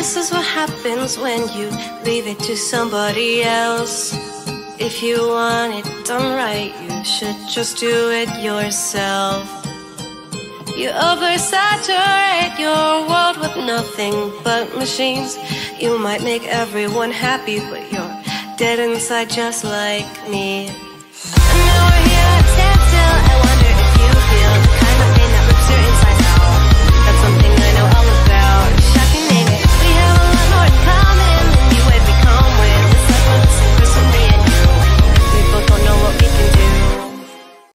This is what happens when you leave it to somebody else. If you want it done right, you should just do it yourself. You oversaturate your world with nothing but machines. You might make everyone happy, but you're dead inside just like me.